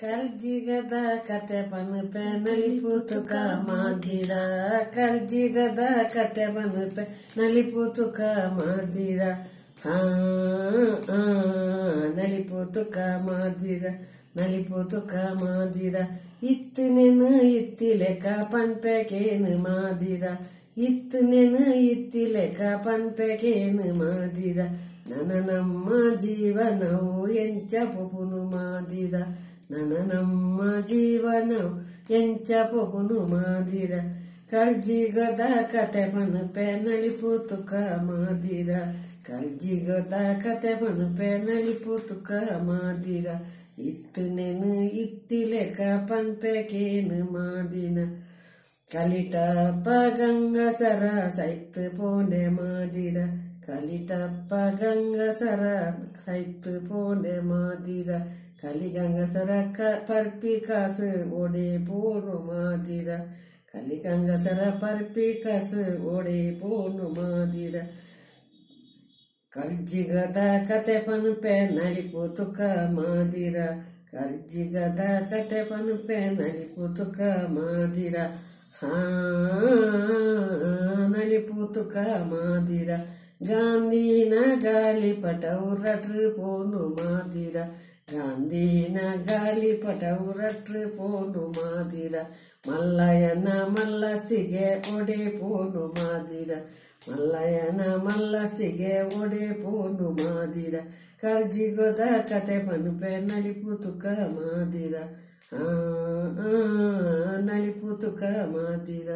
ಕಲ್ಜಿಗದ ಕತೆ ಪನ್ ನಲಿ ಪೂತುಕ ಮಾದಿರ. ಕಲ್ಜಿಗದ ಕತೆ ಪನ್ ನಲಿ ಪೂತುಕ ಮಾದಿರ ನಲಿ ಪೂತುಕ ಮಾದಿರ ನಲಿ ಪೂತುಕ ಮಾದಿರ. ಇತ್ತು ನೆನು ಇತ್ತಿಲೆಕ ಪನ್ಪೆಕೇನು ಮಾದಿರ. ಇತ್ತು ನೆನು ಇತ್ತಿಲೆಕ ಪನ್ಪೆಕೇನು ಮಾದಿರ. ನನ ನಮ್ಮ ಜೀವನವು ಎಂಚ ಪೊಪುನು ಮಾದಿರ. ನನ ನಮ್ಮ ಜೀವನವು ಎಂಚ ಪೊಪುನು ಮಾದಿರ. ಕಲ್ಜಿಗದ ಕತೆ ಮನು ಪೆನಲಿ ಪುತುಕ ಮಾದಿರ. ಕಲ್ಜಿಗದ ಕತೆ ಮನು ಪೆನಲಿ ಪುತುಕ ಮಾದಿರ. ಇತ್ತು ನೆನು ಇತ್ತಿಲೆಕ ಪನ್ಪೆಕೇನು ಮಾದಿನ. ಕಲಿಟ ಪಗಂಗ ಸರ ಸೈತ್ ಪೋಂಡೆ ಮಾದಿರ. ಕಲಿಟಪ್ಪ ಗಂಗಸರ ಸೈತ್ ಪೋಂಡೆ ಮಾದಿರ ಕಲಿ ಗಂಗಸರ ಕ ಪರ್ಪಿ ಕಾಸು ಒಡೆ ಪೋಣು ಮಾದಿರ ಕಲಿ ಗಂಗಸರ ಪರ್ಪಿ ಕಾಸು ಒಡೆ ಪೋಣು ಮಾದಿರ ಕರ್ಜಿಗದ ಕತೆ ಪನುಪೆ ನಲಿಪುತುಕ ಮಾದಿರ ಕರ್ಜಿಗದ ಕತೆ ಪನುಪೆ ನಲಿಪುತುಕ ಮಾದಿರ ಹಾ ನಲಿಪುತುಕ ಮಾದಿರ ಗಾಂಧಿನ ಗಾಲಿಪಟ ಉರಟ್ರು ಪೋಂಡು ಮಾದಿರ. ಗಾಂಧಿನ ಗಾಲಿಪಟ ಉರಟ್ರು ಪೋಂಡು ಮಾದಿರ. ಮಲ್ಲಯ್ಯನ ಮಲ್ಲಸ್ತಿಗೆ ಒಡೆ ಪೋನು ಮಾದಿರ. ಮಲ್ಲಯ್ಯನ ಮಲ್ಲಸ್ತಿಗೆ ಒಡೆ ಪೋನು ಮಾದಿರ. ಕರ್ಜಿಗೊದ ಕತೆ ಪನ್ಪೆ ನಲಿಪು ತುಕ ಮಾದಿರ. ಆ, ನಲಿಪುತುಕ ಮಾದಿರ.